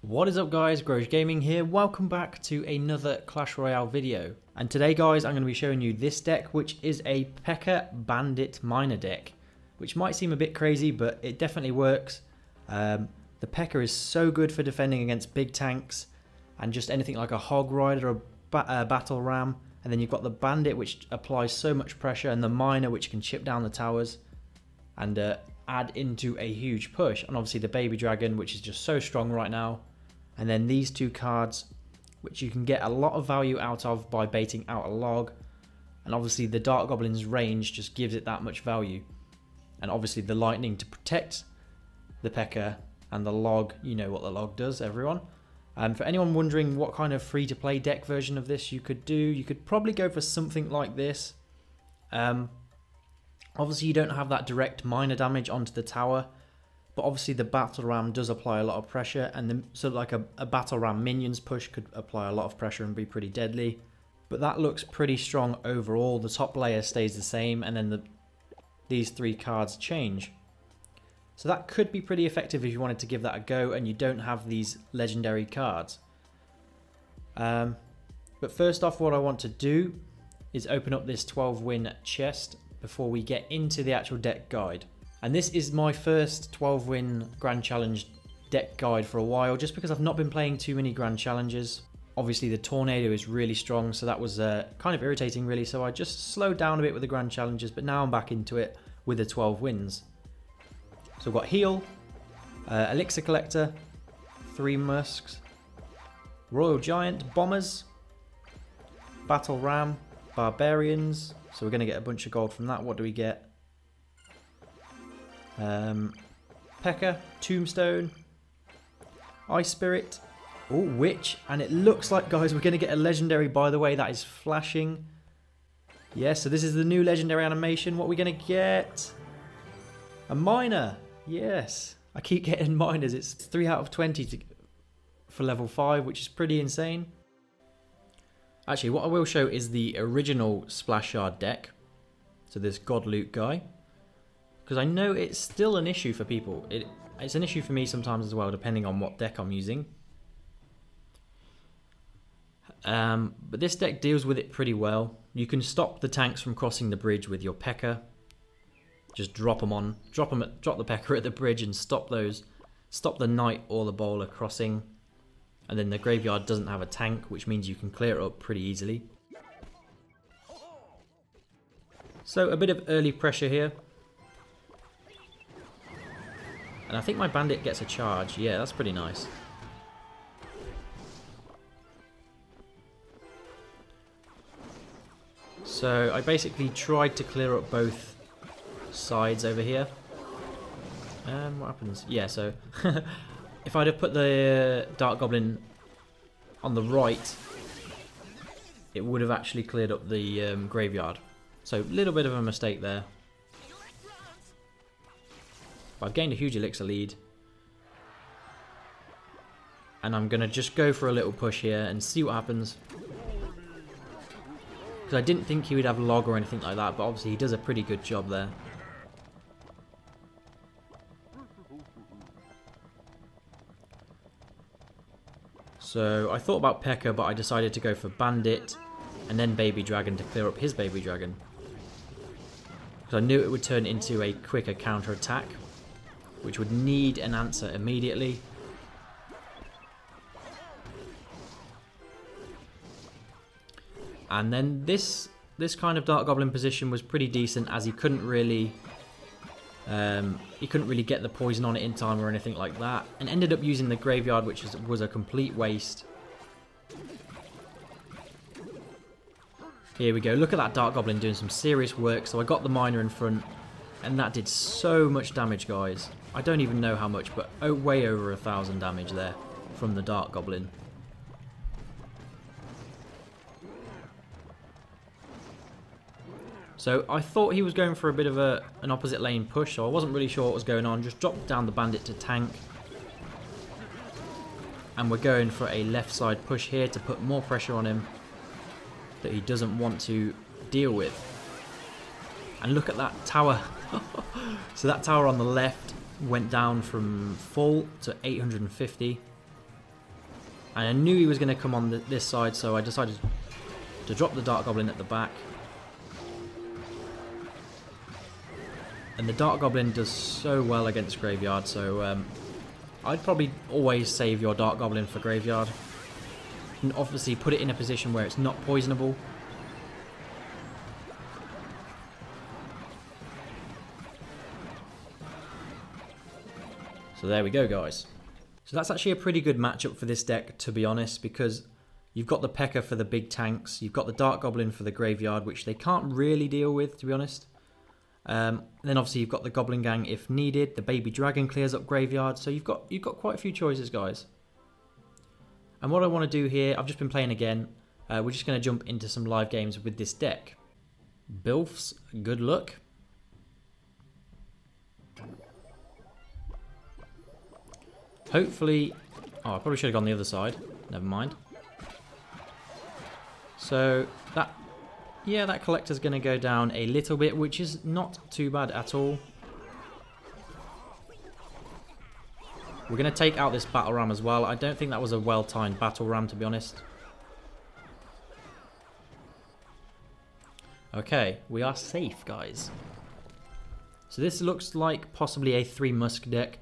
What is up guys, Groge Gaming here, welcome back to another Clash Royale video. And today guys, I'm going to be showing you this deck, which is a P.E.K.K.A. Bandit Miner deck. Which might seem a bit crazy, but it definitely works. Um, the P.E.K.K.A. is so good for defending against big tanks, and just anything like a Hog Rider or ba Battle Ram. And then you've got the Bandit, which applies so much pressure, and the Miner, which can chip down the towers. And uh, add into a huge push. And obviously the Baby Dragon, which is just so strong right now. And then these two cards, which you can get a lot of value out of by baiting out a log. And obviously the Dart Goblin's range just gives it that much value. And obviously the Lightning to protect the P.E.K.K.A. and the log, you know what the log does, everyone. And for anyone wondering what kind of free-to-play deck version of this you could do, you could probably go for something like this. Um, Obviously you don't have that direct Miner damage onto the tower, but obviously the battle ram does apply a lot of pressure, and the, so like a, a battle ram minions push could apply a lot of pressure and be pretty deadly. But that looks pretty strong overall. The top layer stays the same, and then the these three cards change. So that could be pretty effective if you wanted to give that a go and you don't have these legendary cards. Um, but first off, what I want to do is open up this 12 win chest before we get into the actual deck guide. And this is my first 12 win Grand Challenge deck guide for a while, just because I've not been playing too many Grand Challenges. Obviously the Tornado is really strong, so that was uh, kind of irritating really, so I just slowed down a bit with the Grand Challenges, but now I'm back into it with the 12 wins. So I've got Heal, uh, Elixir Collector, Three Musks, Royal Giant, Bombers, Battle Ram, Barbarians, so we're going to get a bunch of gold from that. What do we get? Um, P.E.K.K.A, Tombstone, Ice Spirit, oh, Witch, and it looks like, guys, we're going to get a legendary, by the way, that is flashing. Yes, yeah, so this is the new legendary animation. What are we going to get? A Miner, yes. I keep getting miners. It's 3 out of 20 to, for level 5, which is pretty insane. Actually, what I will show is the original Splashyard deck. So this God Loot guy. Because I know it's still an issue for people. It, it's an issue for me sometimes as well, depending on what deck I'm using. Um, but this deck deals with it pretty well. You can stop the tanks from crossing the bridge with your P.E.K.K.A. Just drop them on, drop them, at, drop the P.E.K.K.A. at the bridge and stop those, stop the knight or the bowler crossing and then the graveyard doesn't have a tank, which means you can clear it up pretty easily. So a bit of early pressure here. And I think my bandit gets a charge. Yeah, that's pretty nice. So I basically tried to clear up both sides over here. And um, what happens? Yeah, so if I'd have put the Dart Goblin on the right, it would have actually cleared up the um, graveyard. So a little bit of a mistake there. But I've gained a huge elixir lead. And I'm going to just go for a little push here and see what happens. Because I didn't think he would have log or anything like that, but obviously he does a pretty good job there. So I thought about P.E.K.K.A, but I decided to go for Bandit and then Baby Dragon to clear up his Baby Dragon. Because I knew it would turn into a quicker counter attack, which would need an answer immediately. And then this this kind of Dart Goblin position was pretty decent as he couldn't really um, he couldn't really get the poison on it in time or anything like that, and ended up using the graveyard, which was, was a complete waste. Here we go. Look at that Dart Goblin doing some serious work. So I got the Miner in front, and that did so much damage, guys. I don't even know how much, but oh, way over a thousand damage there from the Dart Goblin. So I thought he was going for a bit of a an opposite lane push, so I wasn't really sure what was going on. Just dropped down the bandit to tank. And we're going for a left side push here to put more pressure on him that he doesn't want to deal with. And look at that tower. so that tower on the left went down from full to 850. And I knew he was going to come on the, this side, so I decided to drop the Dart Goblin at the back. And the Dart Goblin does so well against Graveyard, so um, I'd probably always save your Dart Goblin for Graveyard. And obviously put it in a position where it's not poisonable. So there we go, guys. So that's actually a pretty good matchup for this deck, to be honest, because you've got the P.E.K.K.A for the big tanks, you've got the Dart Goblin for the Graveyard, which they can't really deal with, to be honest. Um, then obviously you've got the Goblin Gang if needed, the Baby Dragon clears up Graveyard, so you've got you've got quite a few choices, guys. And what I want to do here, I've just been playing again, uh, we're just going to jump into some live games with this deck. Bilfs, good luck. Hopefully... Oh, I probably should have gone the other side. Never mind. So, that... Yeah, that collector's going to go down a little bit, which is not too bad at all. We're going to take out this battle ram as well. I don't think that was a well-timed battle ram, to be honest. Okay, we are safe, guys. So this looks like possibly a three musk deck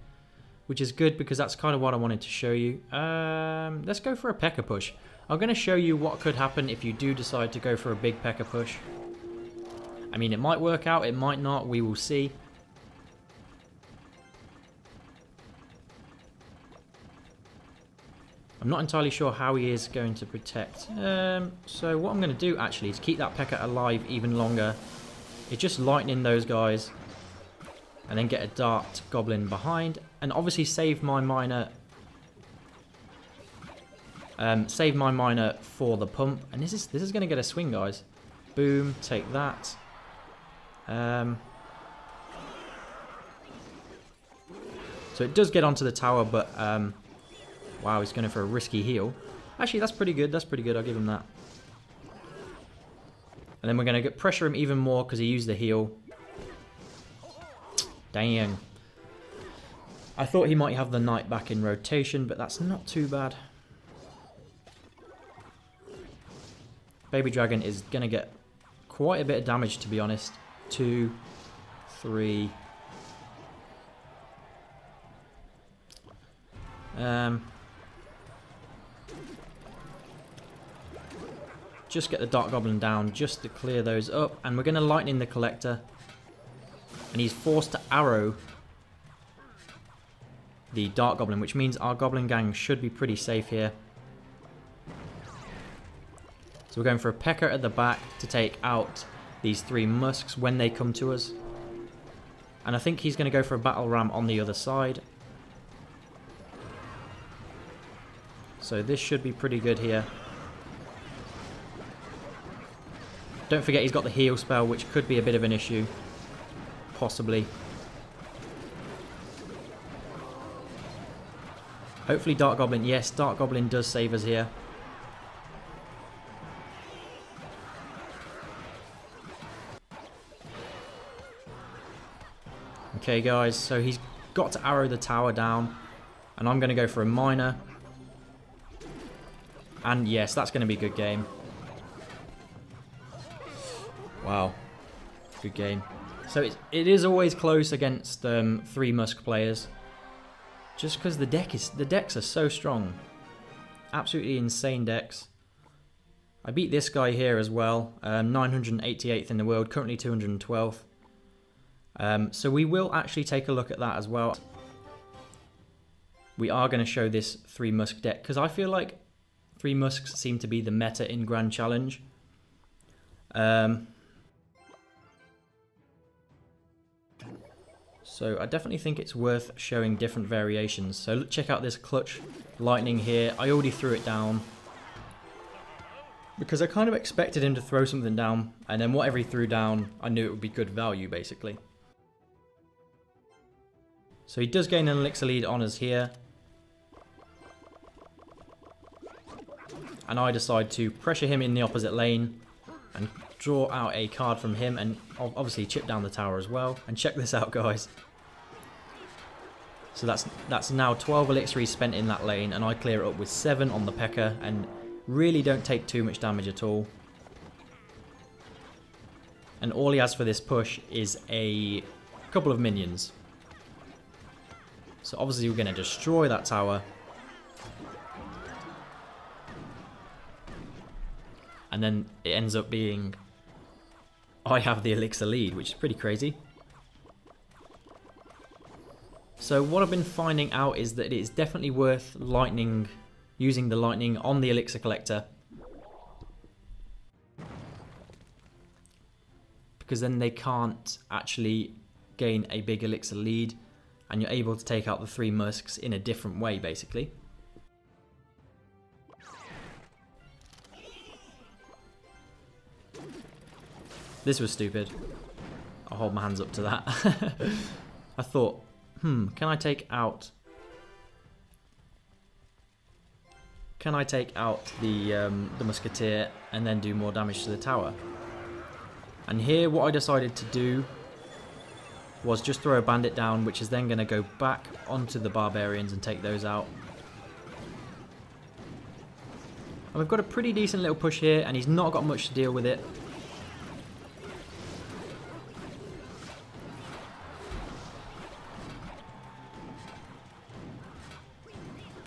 which is good because that's kind of what I wanted to show you. Um, let's go for a P.E.K.K.A push. I'm going to show you what could happen if you do decide to go for a big P.E.K.K.A push. I mean, it might work out, it might not, we will see. I'm not entirely sure how he is going to protect. Um, so what I'm going to do actually is keep that P.E.K.K.A alive even longer. It's just lightning those guys and then get a dart goblin behind and obviously save my miner um, save my miner for the pump. And this is this is gonna get a swing guys. Boom take that. Um, so it does get onto the tower but um, wow he's going for a risky heal. Actually that's pretty good that's pretty good I'll give him that. And then we're going to get pressure him even more because he used the heal. Dang. I thought he might have the knight back in rotation, but that's not too bad. Baby Dragon is going to get quite a bit of damage, to be honest. Two, three. Um, just get the Dart Goblin down just to clear those up. And we're going to Lightning the Collector. And he's forced to arrow the Dart Goblin, which means our Goblin Gang should be pretty safe here. So we're going for a P.E.K.K.A at the back to take out these three Musks when they come to us. And I think he's going to go for a Battle Ram on the other side. So this should be pretty good here. Don't forget he's got the heal spell, which could be a bit of an issue possibly. Hopefully Dart Goblin. Yes, Dart Goblin does save us here. Okay, guys, so he's got to arrow the tower down. And I'm going to go for a miner. And yes, that's going to be a good game. Wow. Good game. So it's, it is always close against um, three Musk players. Just because the deck is the decks are so strong. Absolutely insane decks. I beat this guy here as well. Um, 988th in the world, currently 212th. Um, so we will actually take a look at that as well. We are going to show this three Musk deck because I feel like three Musks seem to be the meta in Grand Challenge. Um, So I definitely think it's worth showing different variations. So check out this clutch lightning here. I already threw it down. Because I kind of expected him to throw something down. And then whatever he threw down, I knew it would be good value basically. So he does gain an elixir lead on us here. And I decide to pressure him in the opposite lane and draw out a card from him and obviously chip down the tower as well. And check this out, guys. So that's that's now 12 elixir spent in that lane, and I clear it up with 7 on the P.E.K.K.A. and really don't take too much damage at all. And all he has for this push is a couple of minions. So obviously we're going to destroy that tower. And then it ends up being... I have the elixir lead, which is pretty crazy. So what I've been finding out is that it is definitely worth lightning, using the lightning on the elixir collector. Because then they can't actually gain a big elixir lead and you're able to take out the three musks in a different way basically. This was stupid. I'll hold my hands up to that. I thought, hmm, can I take out... Can I take out the, um, the musketeer and then do more damage to the tower? And here what I decided to do was just throw a bandit down, which is then going to go back onto the barbarians and take those out. And we've got a pretty decent little push here, and he's not got much to deal with it.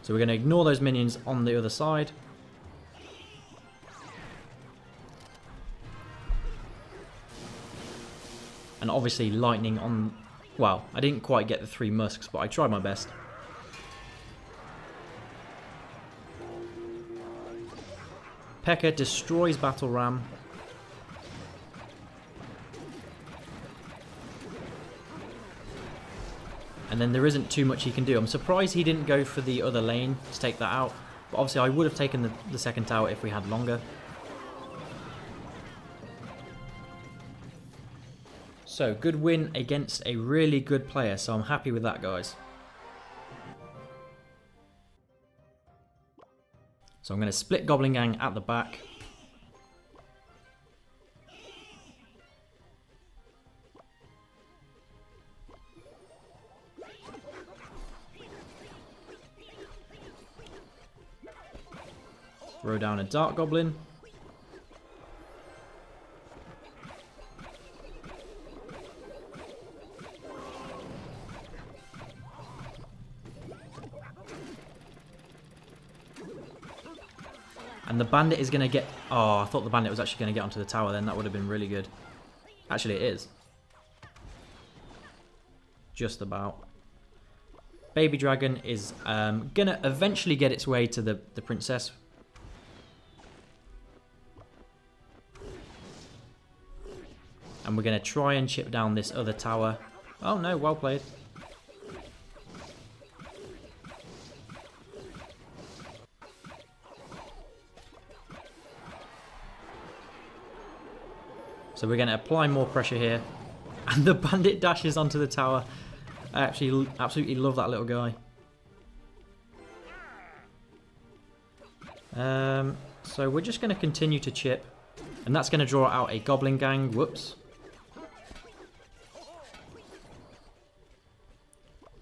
So we're going to ignore those minions on the other side. Obviously lightning on... Well, I didn't quite get the three musks, but I tried my best. P.E.K.K.A. destroys Battle Ram. And then there isn't too much he can do. I'm surprised he didn't go for the other lane to take that out. But obviously I would have taken the, the second tower if we had longer. So, good win against a really good player, so I'm happy with that, guys. So I'm going to split Goblin Gang at the back. Throw down a Dart Goblin. Bandit is going to get... Oh, I thought the bandit was actually going to get onto the tower then. That would have been really good. Actually, it is. Just about. Baby Dragon is um, going to eventually get its way to the, the princess. And we're going to try and chip down this other tower. Oh no, well played. So we're going to apply more pressure here. And the bandit dashes onto the tower. I actually absolutely love that little guy. Um, so we're just going to continue to chip. And that's going to draw out a goblin gang. Whoops.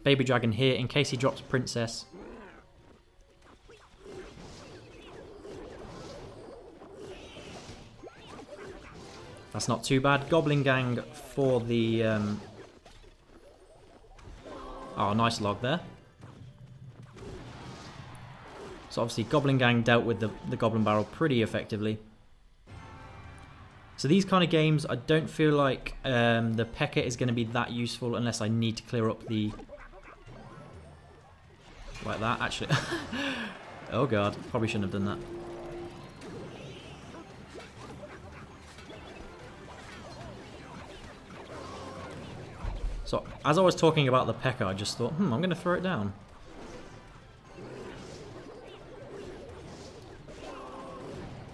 Baby dragon here in case he drops princess. That's not too bad. Goblin Gang for the... Um... Oh, nice log there. So obviously Goblin Gang dealt with the, the Goblin Barrel pretty effectively. So these kind of games, I don't feel like um, the P.E.K.K.A. is going to be that useful unless I need to clear up the... Like that, actually. oh god, probably shouldn't have done that. So as I was talking about the P.E.K.K.A, I just thought, hmm, I'm going to throw it down.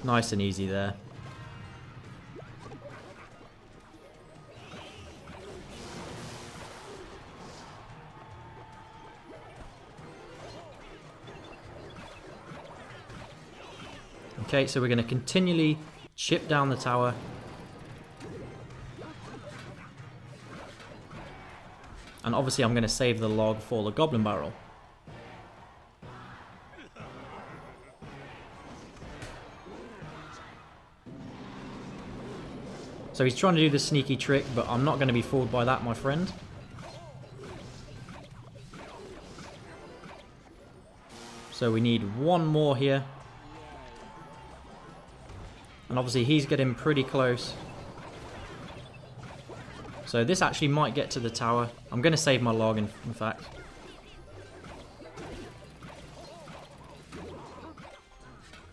Nice and easy there. Okay, so we're going to continually chip down the tower And obviously I'm going to save the log for the goblin barrel. So he's trying to do the sneaky trick, but I'm not going to be fooled by that, my friend. So we need one more here. And obviously he's getting pretty close. So this actually might get to the tower. I'm going to save my log, in, in fact.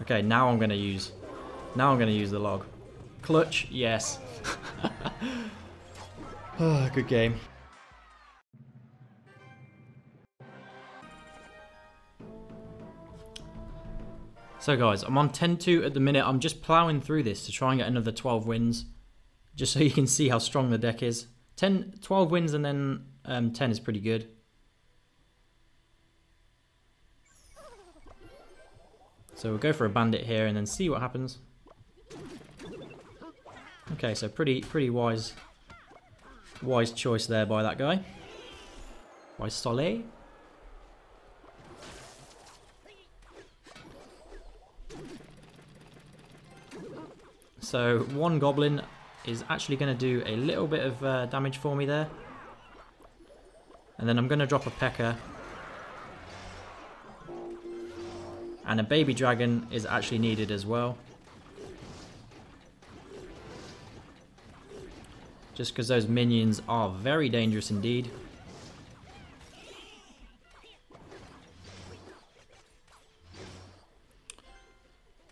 Okay, now I'm going to use... Now I'm going to use the log. Clutch, yes. oh, good game. So guys, I'm on 10-2 at the minute. I'm just ploughing through this to try and get another 12 wins. Just so you can see how strong the deck is. 10, 12 wins and then um, 10 is pretty good. So we'll go for a bandit here and then see what happens. Okay, so pretty pretty wise wise choice there by that guy. By Soleil. So one goblin is actually going to do a little bit of uh, damage for me there. And then I'm going to drop a P.E.K.K.A. And a baby dragon is actually needed as well. Just because those minions are very dangerous indeed.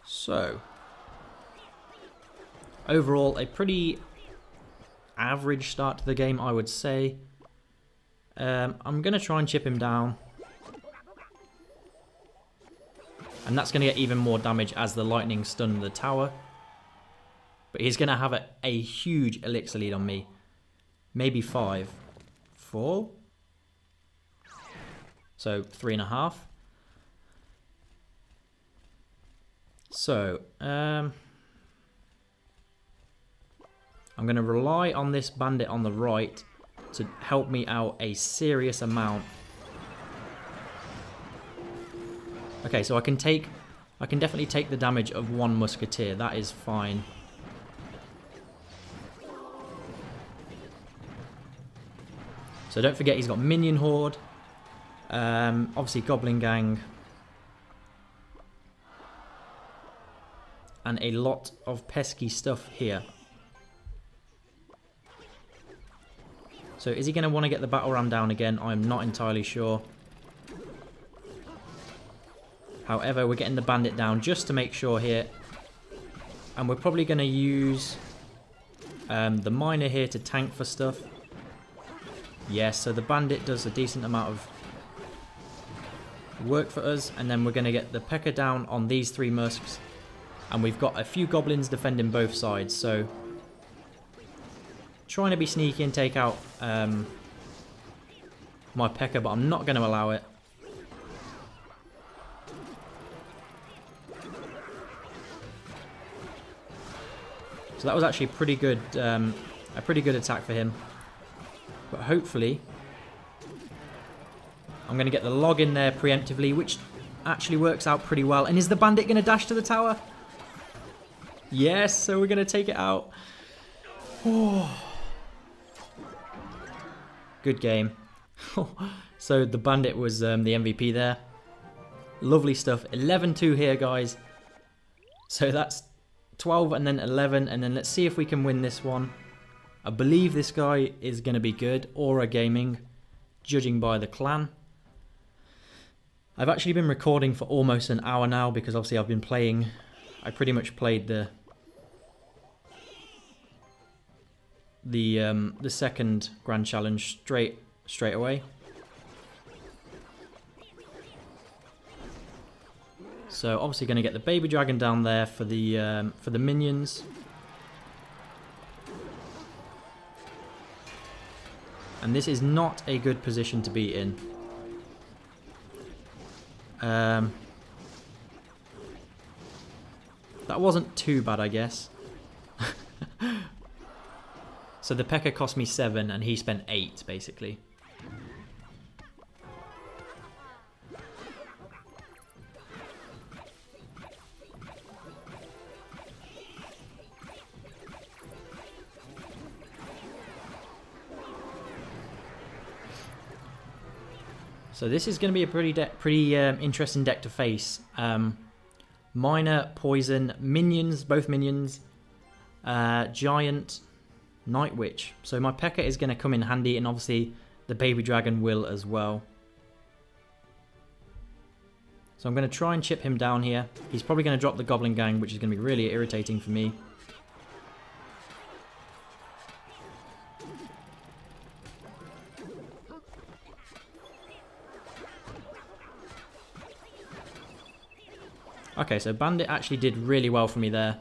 So, overall, a pretty average start to the game, I would say. Um, I'm going to try and chip him down. And that's going to get even more damage as the lightning stun the tower. But he's going to have a, a huge elixir lead on me. Maybe five. Four? So, three and a half. So, um... I'm going to rely on this bandit on the right to help me out a serious amount. Okay, so I can take... I can definitely take the damage of one musketeer. That is fine. So don't forget he's got Minion Horde. Um, obviously Goblin Gang. And a lot of pesky stuff here. So is he going to want to get the Battle Ram down again? I'm not entirely sure. However, we're getting the Bandit down just to make sure here. And we're probably going to use um, the Miner here to tank for stuff. Yes, so the bandit does a decent amount of work for us. And then we're going to get the P.E.K.K.A down on these three musks. And we've got a few goblins defending both sides. So trying to be sneaky and take out um, my P.E.K.K.A. But I'm not going to allow it. So that was actually pretty good, um, a pretty good attack for him. But hopefully, I'm going to get the log in there preemptively, which actually works out pretty well. And is the bandit going to dash to the tower? Yes, so we're going to take it out. Oh. Good game. so the bandit was um, the MVP there. Lovely stuff. 11-2 here, guys. So that's 12 and then 11. And then let's see if we can win this one. I believe this guy is going to be good, Aura Gaming, judging by the clan. I've actually been recording for almost an hour now because obviously I've been playing, I pretty much played the the um, the second Grand Challenge straight straight away. So obviously going to get the baby dragon down there for the um, for the minions. And this is not a good position to be in. Um, that wasn't too bad, I guess. So the Pekka cost me 7 and he spent 8 basically. So this is going to be a pretty pretty um, interesting deck to face. Um, Miner, poison, minions, both minions, uh, giant, Night Witch. So my P.E.K.K.A is going to come in handy, and obviously the Baby Dragon will as well. So I'm going to try and chip him down here. He's probably going to drop the Goblin Gang, which is going to be really irritating for me. Okay, so Bandit actually did really well for me there.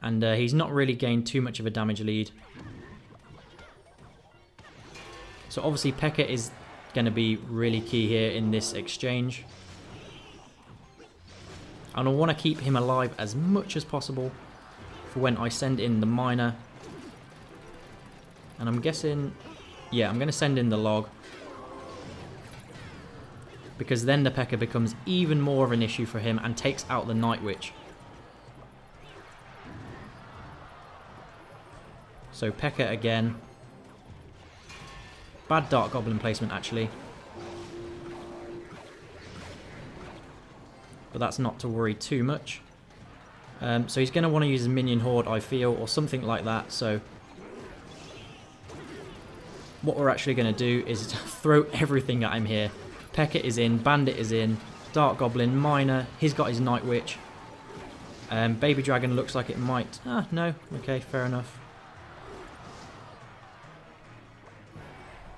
And uh, he's not really gained too much of a damage lead. So obviously P.E.K.K.A is going to be really key here in this exchange. And I want to keep him alive as much as possible for when I send in the miner. And I'm guessing... Yeah, I'm going to send in the log because then the P.E.K.K.A becomes even more of an issue for him and takes out the Night Witch. So P.E.K.K.A again. Bad Dart Goblin placement actually. But that's not to worry too much. Um, so he's going to want to use a Minion Horde, I feel, or something like that. So what we're actually going to do is throw everything at him here. P.E.K.K.A is in, Bandit is in, Dart Goblin, Miner, he's got his Night Witch. Um, Baby Dragon looks like it might... Ah, no. Okay, fair enough.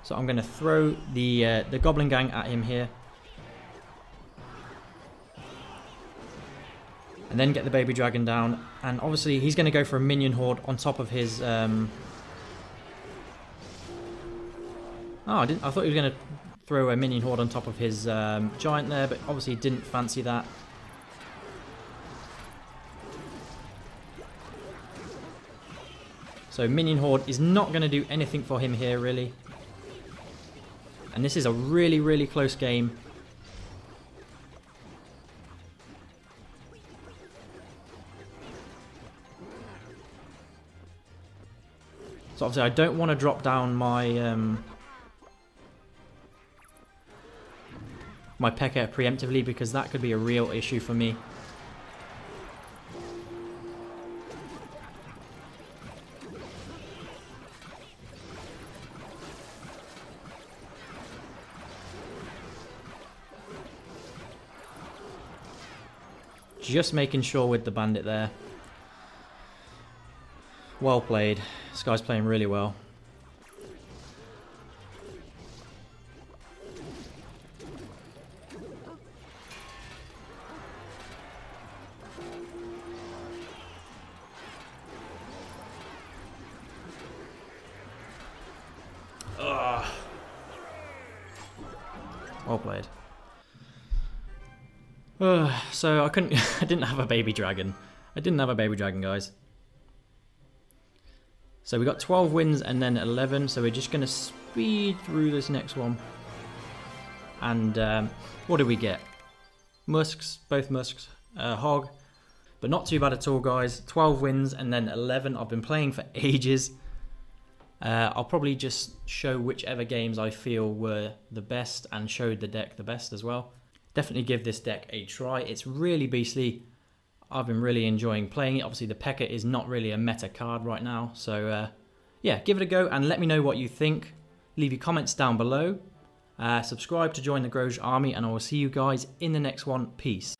So I'm going to throw the, uh, the Goblin Gang at him here. And then get the Baby Dragon down. And obviously he's going to go for a Minion Horde on top of his... Um... Oh, I, didn't, I thought he was going to throw a minion horde on top of his um, giant there, but obviously he didn't fancy that. So minion horde is not going to do anything for him here, really. And this is a really, really close game. So obviously I don't want to drop down my um, my P.E.K.K.A preemptively because that could be a real issue for me. Just making sure with the bandit there. Well played. This guy's playing really well. So I couldn't, I didn't have a baby dragon. I didn't have a baby dragon, guys. So we got 12 wins and then 11, so we're just going to speed through this next one. And um, what do we get? Musks, both Musks, uh, Hog, but not too bad at all, guys. 12 wins and then 11. I've been playing for ages. Uh, I'll probably just show whichever games I feel were the best and showed the deck the best as well. Definitely give this deck a try. It's really beastly. I've been really enjoying playing it. Obviously, the P.E.K.K.A is not really a meta card right now. So, uh, yeah, give it a go and let me know what you think. Leave your comments down below. Uh, subscribe to join the Groge army, and I will see you guys in the next one. Peace.